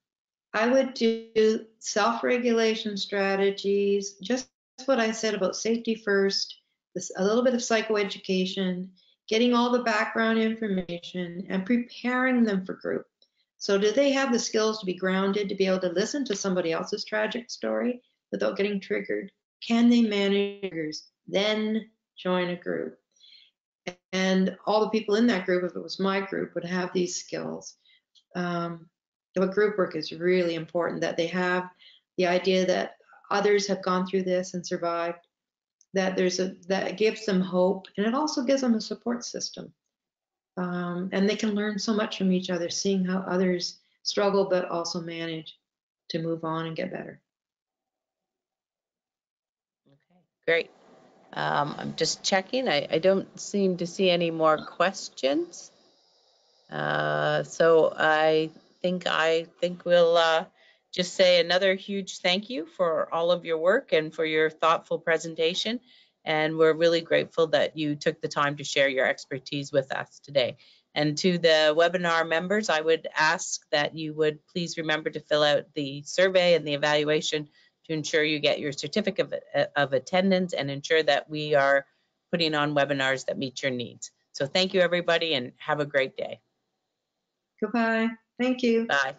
I would do self-regulation strategies, just what I said about safety first, this, a little bit of psychoeducation, getting all the background information and preparing them for group. So do they have the skills to be grounded, to be able to listen to somebody else's tragic story without getting triggered? Can they manage triggers? Then join a group. And all the people in that group, if it was my group, would have these skills. Um, but group work is really important that they have the idea that others have gone through this and survived, that there's a that gives them hope and it also gives them a support system. Um, and they can learn so much from each other, seeing how others struggle but also manage to move on and get better. Okay, great. Um, I'm just checking. I, I don't seem to see any more questions. Uh, so I think I think we'll uh, just say another huge thank you for all of your work and for your thoughtful presentation. And we're really grateful that you took the time to share your expertise with us today. And to the webinar members, I would ask that you would please remember to fill out the survey and the evaluation to ensure you get your certificate of, of attendance and ensure that we are putting on webinars that meet your needs. So thank you, everybody, and have a great day. Goodbye. Thank you. Bye.